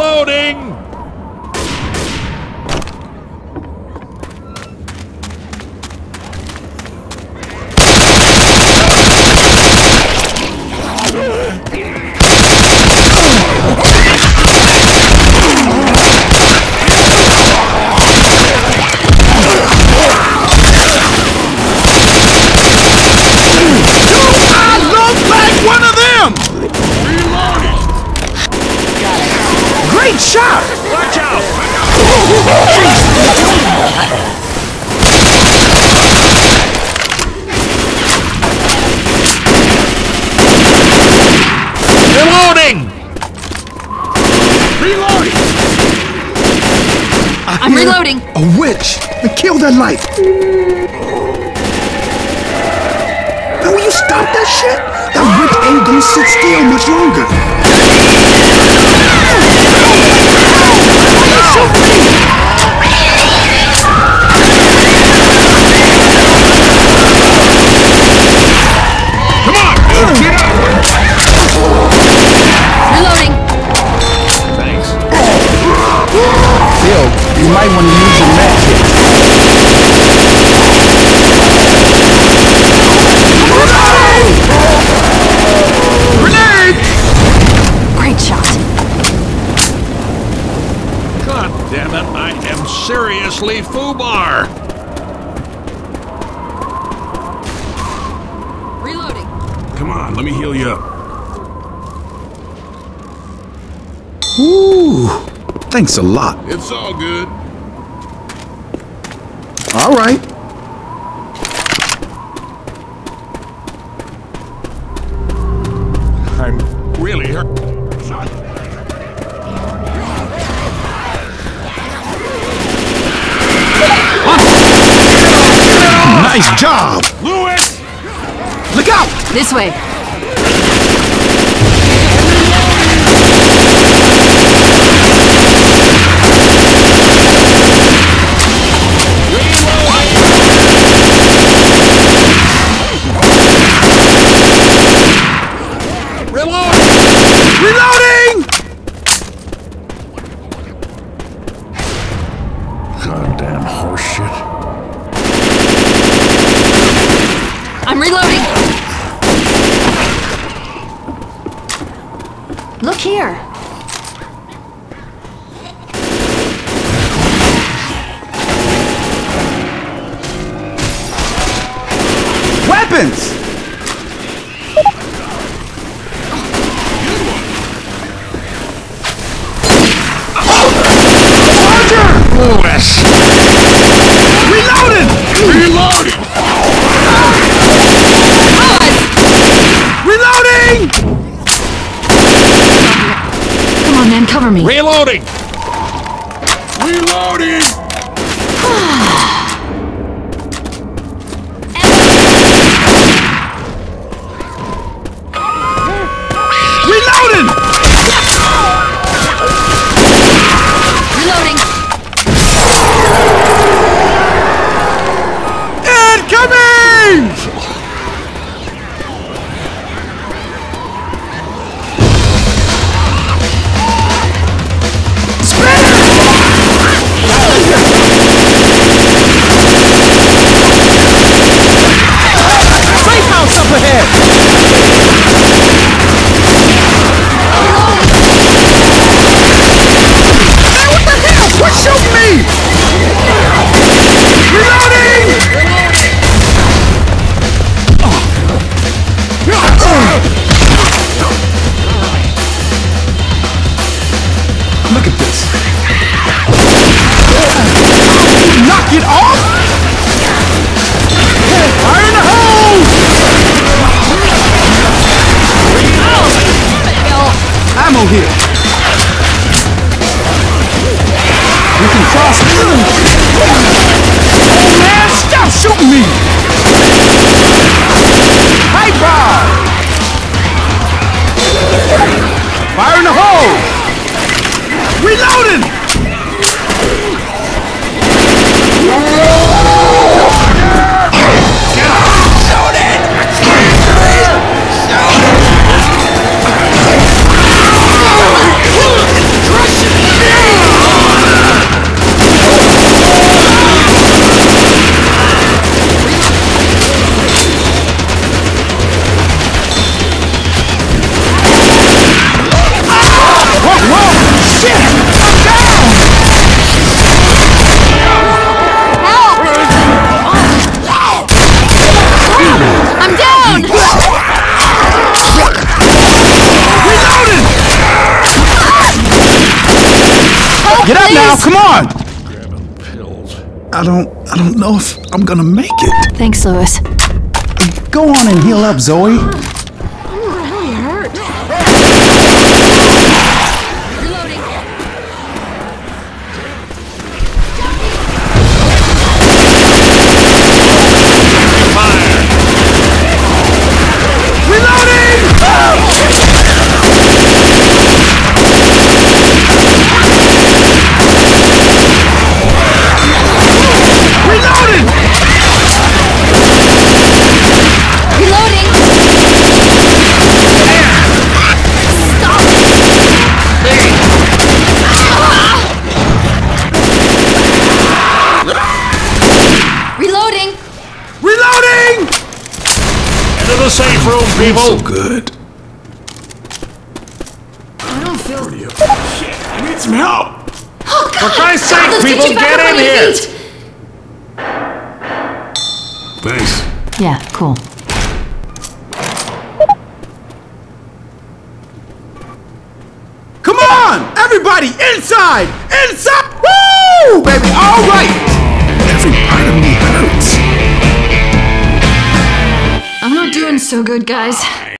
Exploding I'm reloading. A witch! And kill that light! Now will you stop that shit? That witch ain't gonna sit still much longer. Come you might want to use your med kit. Grenade! Great shot. God damn it, I am seriously FUBAR! Reloading. Come on, let me heal you up. Ooh, thanks a lot. It's all good. All right. I'm really hurt. Nice job! Louis! Look out! This way. Reloading! Goddamn horseshit. I'm reloading. Look here. Weapons! Louis! Reloading! Reloading! Reloading! Come on, man, cover me. Reloading! Reloading! Reloading! Here. Get up now, come on! Grabbing pills. I don't, I don't know if I'm gonna make it. Thanks, Louis. Go on and heal up, Zoey. Safe room, people! So good. I don't feel. I need some help. Oh, God. For Christ's sake, Let's people, get in here. feet. Thanks. Yeah, cool. Come on! Everybody inside! Inside! Woo! Baby, all right! Every part of me hurts. So good, guys.